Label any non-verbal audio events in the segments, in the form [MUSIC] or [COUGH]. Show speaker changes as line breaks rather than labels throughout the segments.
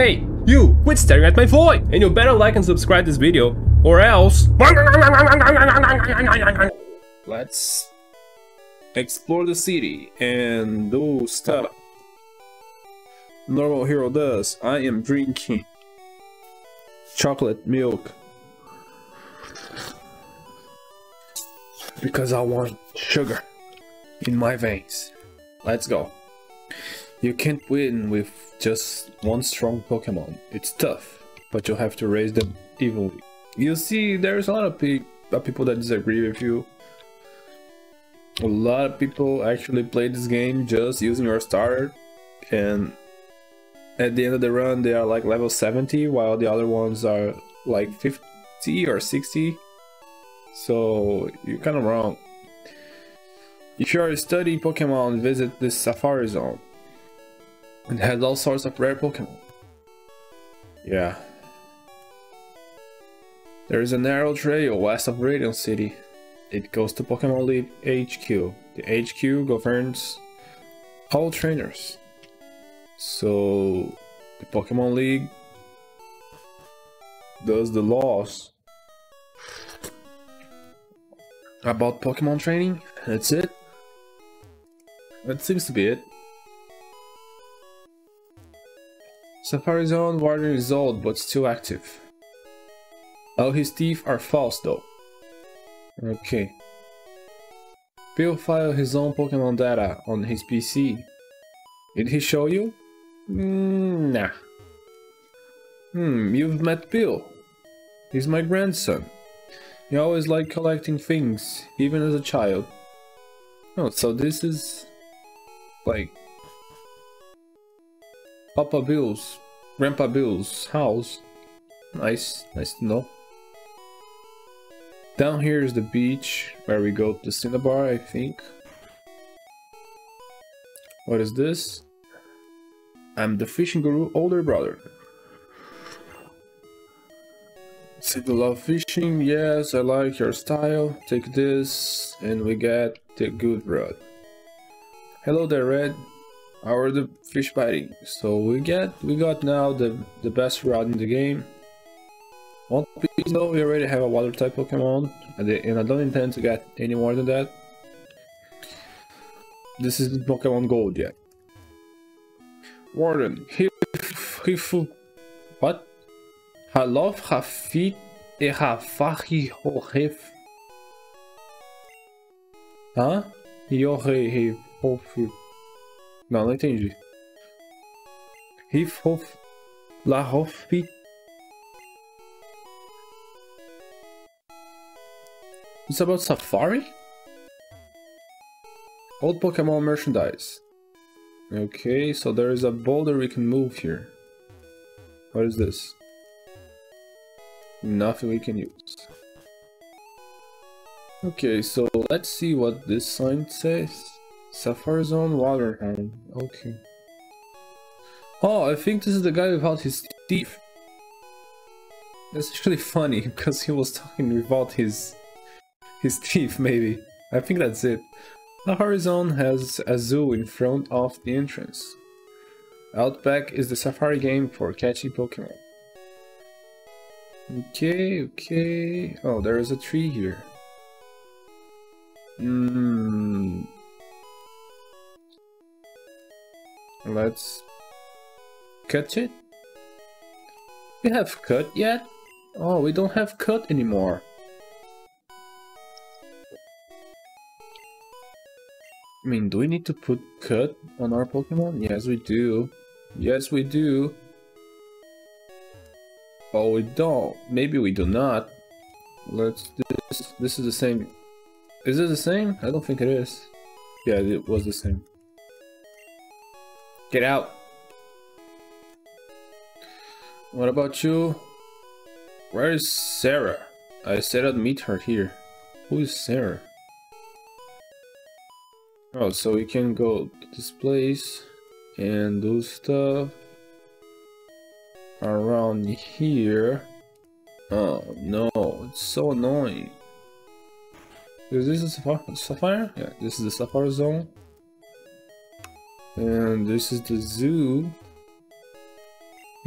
Hey, you, quit staring at my void! And you better like and subscribe this video, or else... Let's explore the city and do stuff. Normal hero does. I am drinking chocolate milk. Because I want sugar in my veins. Let's go. You can't win with just one strong Pokemon. It's tough, but you have to raise them evenly. You see, there's a lot of pe people that disagree with you. A lot of people actually play this game just using your starter, and at the end of the run they are like level 70, while the other ones are like 50 or 60. So you're kind of wrong. If you are studying Pokemon, visit this Safari Zone. It has all sorts of rare Pokemon. Yeah. There is a narrow trail west of Radiant City. It goes to Pokemon League HQ. The HQ governs all trainers. So, the Pokemon League does the laws about Pokemon training. That's it. That seems to be it. Safari Zone Warden is old but still active. All his teeth are false though. Okay. Bill filed his own Pokemon data on his PC. Did he show you? Mm, nah. Hmm, you've met Bill. He's my grandson. He always liked collecting things, even as a child. Oh, so this is... like Papa Bill's, Grandpa Bill's house. Nice, nice to know. Down here is the beach where we go to Cinnabar, I think. What is this? I'm the fishing guru older brother. Say you love fishing? Yes, I like your style. Take this and we get the good rod. Hello there, Red our the fish biting. So we get we got now the the best rod in the game. One piece though, we already have a water type Pokemon, and I don't intend to get any more than that. This is Pokemon Gold yet. Warden, he, what? Halof, Hafit, e eh, Hafahi, Hohef. Hã? Yohe, Hofi. Não, não entendi. Rifhof. Lahof. It's about Safari? Old Pokemon merchandise. Okay, so there is a boulder we can move here. What is this? Nothing we can use. Okay, so let's see what this sign says. Safari Zone Waterhound. Okay. Oh, I think this is the guy without his teeth. That's actually funny [LAUGHS] because he was talking without his his teeth, maybe. I think that's it. The horizon has a zoo in front of the entrance. Outback is the safari game for catching Pokemon. Okay, okay. Oh, there is a tree here. Hmm. Let's cut it. We have cut yet? Oh, we don't have cut anymore. I mean, do we need to put cut on our Pokemon? Yes, we do. Yes, we do. Oh, we don't. Maybe we do not. Let's this. This is the same. Is it the same? I don't think it is. Yeah, it was the same. Get out. What about you? Where is Sarah? I said I'd meet her here. Who is Sarah? Oh, so we can go to this place and do stuff around here. Oh no, it's so annoying. Is this a sapphire? Yeah, this is the sapphire zone. And this is the zoo.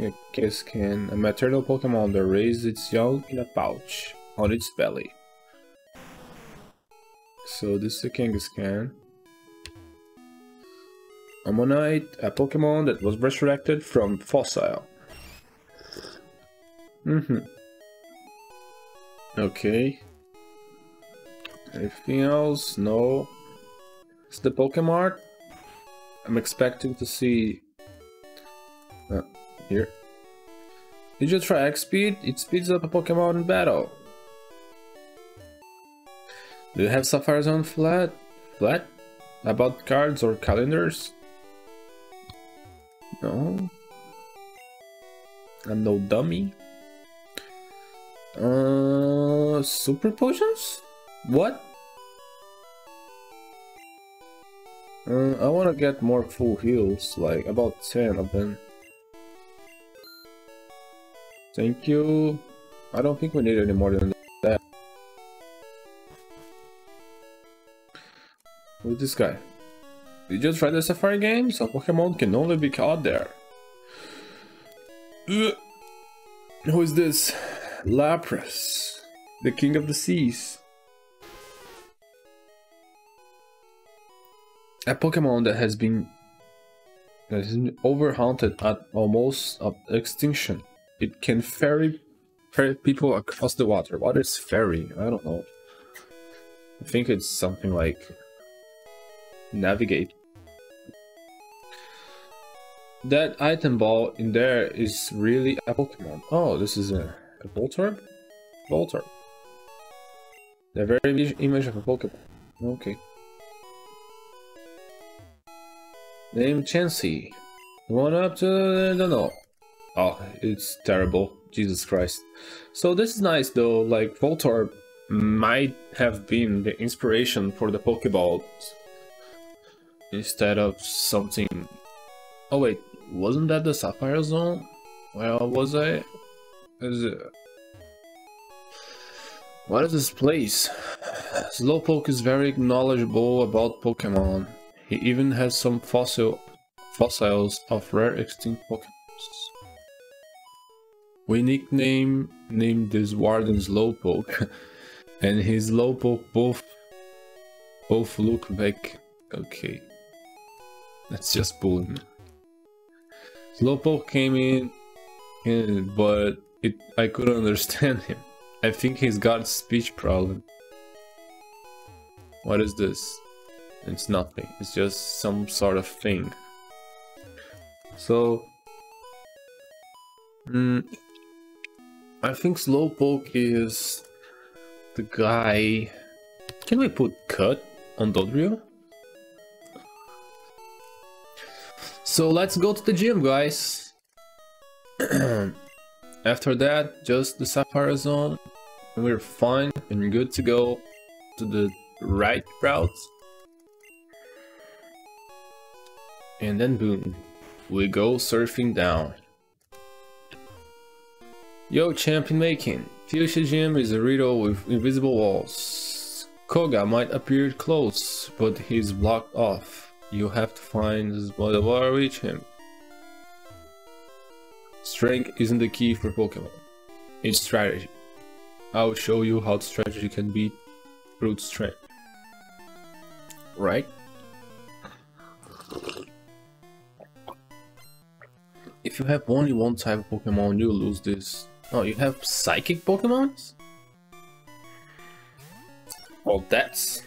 A Kiskin, a maternal Pokemon that raises its young in a pouch on its belly. So this is a Kangaskhan. Omanyte, a Pokemon that was resurrected from fossil. Mm-hmm. Okay. Anything else? No. It's the Pokemon. I'm expecting to see... Uh, here. Did you try X-Speed? It speeds up a Pokemon in battle. Do you have Sapphire Zone flat? Flat? About cards or calendars? No. I'm no dummy. Uh, super potions? What? Uh, I want to get more full heals, like about 10 of them. Thank you. I don't think we need any more than that. Who's this guy? Did you just try the Safari game? Some Pokemon can only be caught there. Ugh. Who is this? Lapras, the king of the seas. A Pokemon that has been that has been overhunted at almost extinction. It can ferry, ferry people across the water. What is ferry? I don't know. I think it's something like navigate. That item ball in there is really a Pokemon. Oh, this is a, a Voltorb? Voltorb. The very image of a Pokemon. Okay. Name Chansey. One up to I don't know. Oh, it's terrible. Jesus Christ. So this is nice though, like Voltorb might have been the inspiration for the Pokeball instead of something... Oh wait, wasn't that the Sapphire Zone? Where was I? Is it... What is this place? Slowpoke is very knowledgeable about Pokemon. He even has some fossil fossils of rare extinct Pokemon. We nickname named this warden Slowpoke, [LAUGHS] and his Slowpoke both both look like okay. That's just bullying. Slowpoke came in, in, but it I couldn't [LAUGHS] understand him. I think he's got speech problem. What is this? It's nothing. It's just some sort of thing. So, mm, I think Slowpoke is the guy. Can we put cut on Dodrio? So let's go to the gym, guys. [CLEARS THROAT] After that, just the Sapphire Zone. We're fine and good to go to the right route. And then boom, we go surfing down. Yo, champion making. Fuchsia Gym is a riddle with invisible walls. Koga might appear close, but he's blocked off. You have to find whatever reach him. Strength isn't the key for Pokemon. It's strategy. I'll show you how strategy can beat brute strength. Right? If you have only one type of Pokemon, you lose this. Oh, you have psychic Pokemons? Well, that's...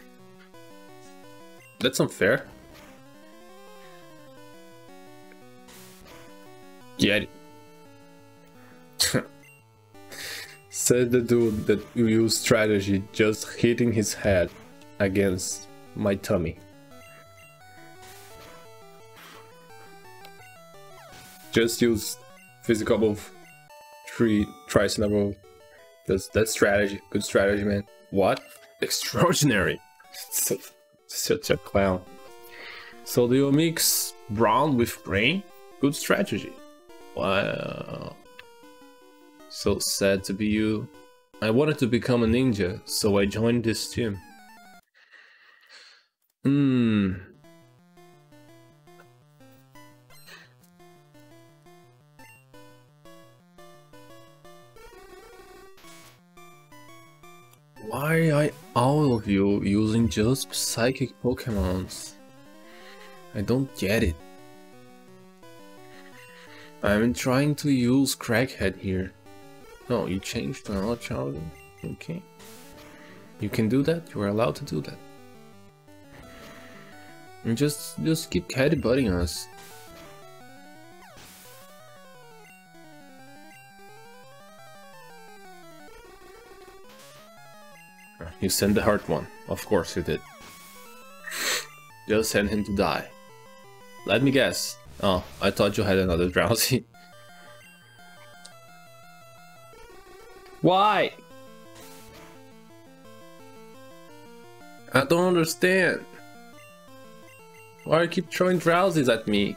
That's unfair. It. [LAUGHS] Said the dude that you use strategy just hitting his head against my tummy. Just use physical move. Three tries in a row. That's that strategy. Good strategy, man. What? [LAUGHS] Extraordinary. [LAUGHS] Such a clown. So do you mix brown with green? Good strategy. Wow. So sad to be you. I wanted to become a ninja, so I joined this team. Hmm. Why are all of you using just psychic Pokemons? I don't get it. I'm trying to use Crackhead here. No, you changed to another child. Okay. You can do that. You are allowed to do that. And just just keep butting us. You sent the hurt one. Of course you did. Just send him to die. Let me guess. Oh, I thought you had another Drowzee. [LAUGHS] Why? I don't understand. Why you keep throwing Drowzees at me?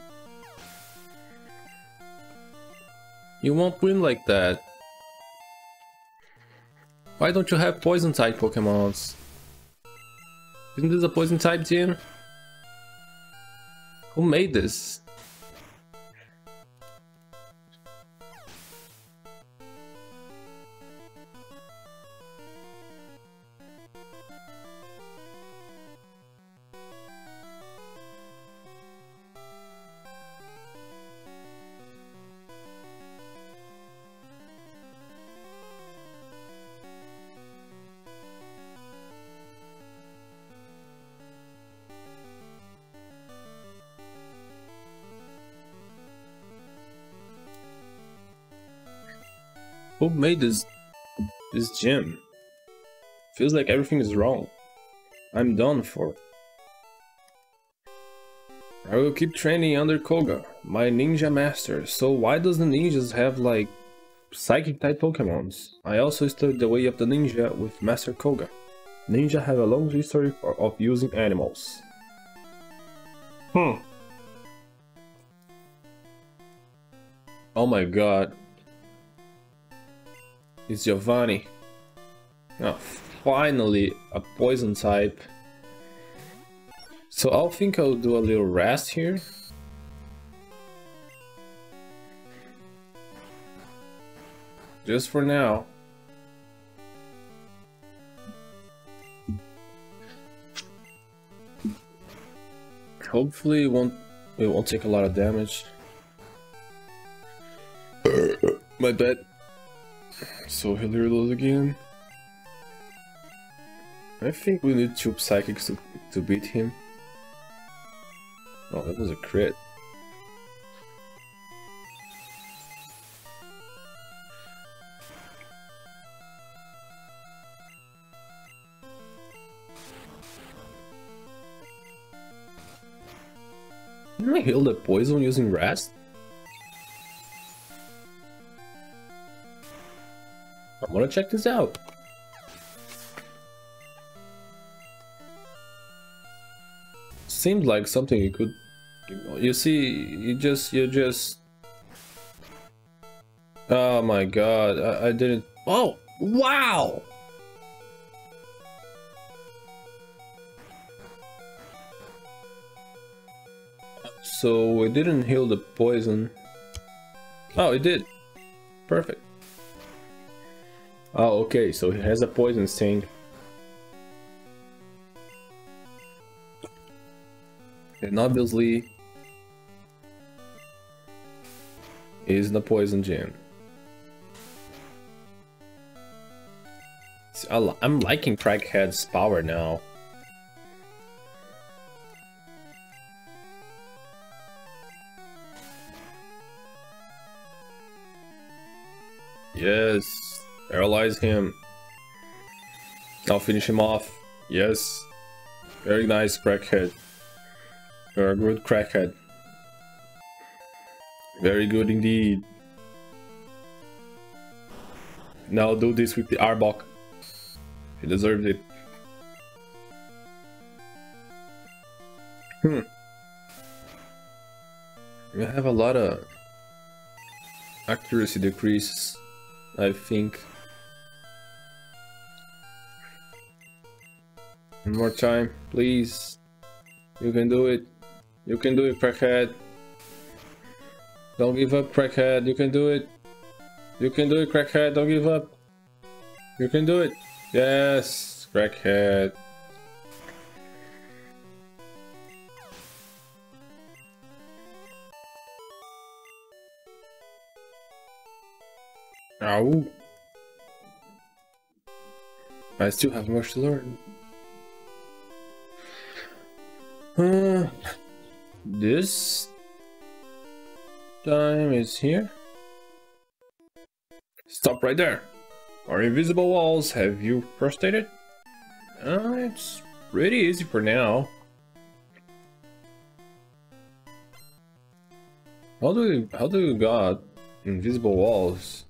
You won't win like that. Why don't you have poison type Pokemons? Isn't this a poison type gym? Who made this? Who made this this gym? Feels like everything is wrong. I'm done for. I will keep training under Koga, my ninja master. So why does the ninjas have like psychic type Pokemons? I also studied the way of the ninja with Master Koga. Ninja have a long history of using animals. Hmm. Oh my god, it's Giovanni. Oh, finally, a poison type. So I think I'll do a little rest here. Just for now. Hopefully it won't it won't take a lot of damage. [COUGHS] My bad. So reload again. I think we need two psychics to, to beat him. Oh, that was a crit. Didn't I heal the poison using rest? Want to check this out. Seemed like something you could... You see, you just... You just... Oh my god, I, I didn't... Oh! Wow! So it didn't heal the poison. Oh, it did. Perfect. Oh, okay, so he has a poison sting. And obviously is the poison gem. I'm liking Crackhead's power now. Yes. Paralyze him. I'll finish him off. Yes. Very nice, crackhead. You're a good crackhead. Very good indeed. Now do this with the Arbok. He deserves it. Hmm. We have a lot of accuracy decreases, I think. One more time, please. You can do it. You can do it, crackhead. Don't give up, crackhead. You can do it. You can do it, crackhead. Don't give up. You can do it. Yes, crackhead. Ow. I still have much to learn. Uh, this time is here. Stop right there. Our invisible walls have you frustrated? Uh, it's pretty easy for now. How do we, how do we got invisible walls?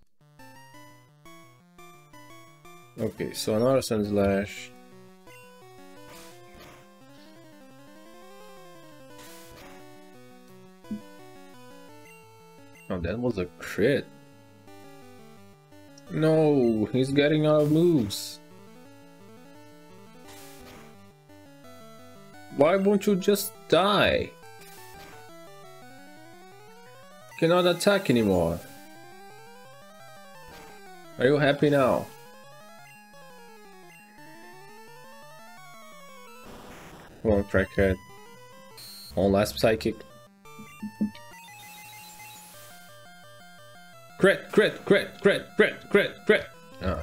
Okay, so another Sandslash. That was a crit. No, he's getting out of moves. Why won't you just die? Cannot attack anymore. Are you happy now? Come on, crackhead. One last psychic. Crit, crit, crit, crit, crit, crit, crit. Oh.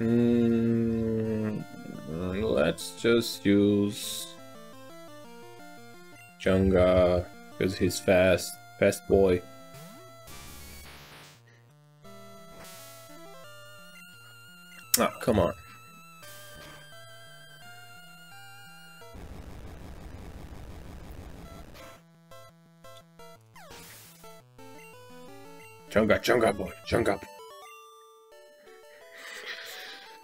Mm, let's just use Junga because he's fast, fast boy. Oh, come on. Chang'e, Chang'e boy, Chang'e.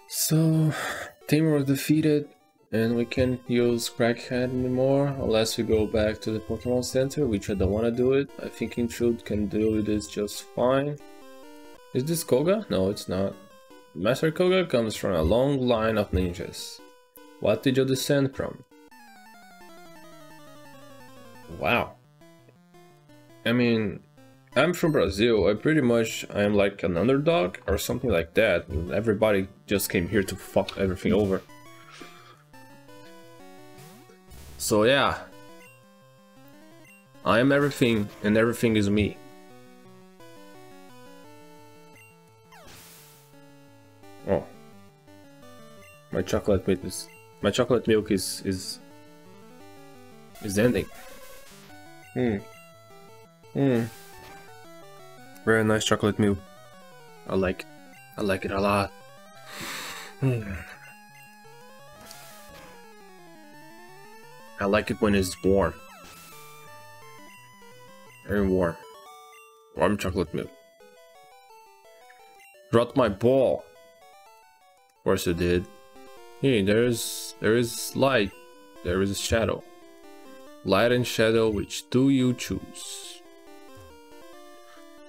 So, was defeated, and we can't use Crackhead anymore unless we go back to the Pokemon Center, which I don't want to do it. I think Intrude can do this just fine. Is this Koga? No, it's not. Master Koga comes from a long line of ninjas. What did you descend from? Wow. I mean, I'm from Brazil. I pretty much I am like an underdog or something like that. Everybody just came here to fuck everything over. So yeah. I am everything and everything is me. Oh. My chocolate milk is my chocolate milk is is is ending. Hmm. Hmm. Very nice chocolate milk. I like it. I like it a lot. Hmm. I like it when it's warm. Very warm. Warm chocolate milk. Dropped my ball. Of course it did. Hey, there's there is light. There is a shadow. Light and shadow, which do you choose?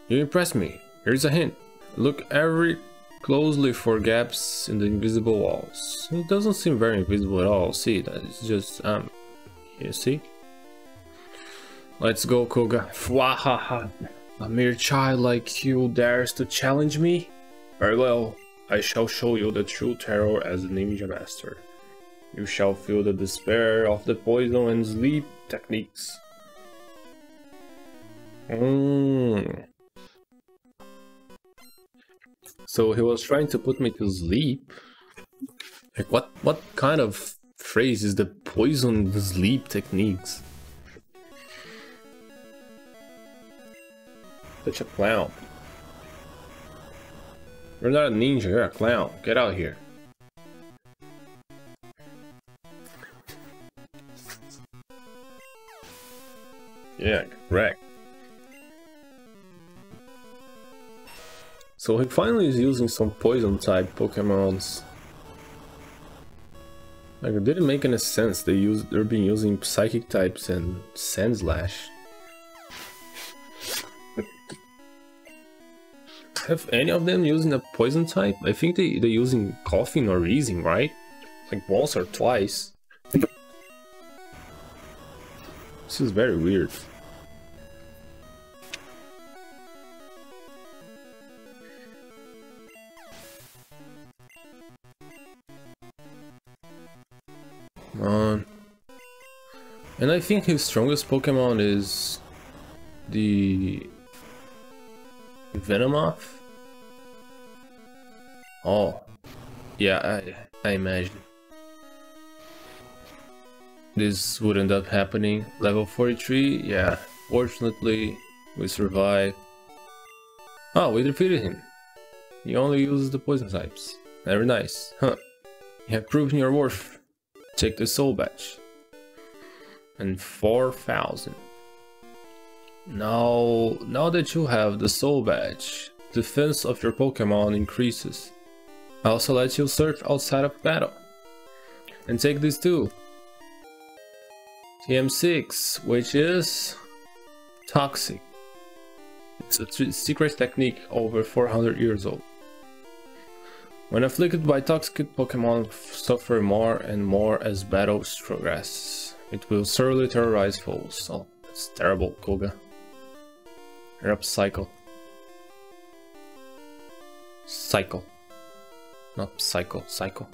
You impress me. Here's a hint. Look every closely for gaps in the invisible walls. It doesn't seem very invisible at all. See, that it's just um you see? Let's go, Koga. Fwahaha. A mere child like you dares to challenge me? Very well. I shall show you the true terror as a ninja master. You shall feel the despair of the poison and sleep techniques. Mmm. So he was trying to put me to sleep. Like what what kind of phrase is the poison sleep techniques? Such a clown. You're not a ninja, you're a clown. Get out here. Yeah, correct. So he finally is using some poison type Pokemons. Like it didn't make any sense. They use they're been using psychic types and Sandslash. Have any of them using a poison type? I think they they're using Koffing or Weezing, right? Like once or twice. This is very weird. And I think his strongest Pokemon is the Venomoth. Oh, yeah, I, I imagine. This would end up happening. Level 43, yeah, fortunately we survived. Oh, we defeated him. He only uses the poison types. Very nice, huh? You have proven your worth. Take the soul badge. And 4000. Now, now that you have the soul badge, defense of your Pokemon increases. I also let you search outside of battle. And take this too. TM6, which is toxic. It's a secret technique over 400 years old. When afflicted by toxic Pokemon suffer more and more as battles progress. It will surely terrorize foes. Oh, that's terrible, Koga. You're cycle. Cycle. Not cycle, cycle.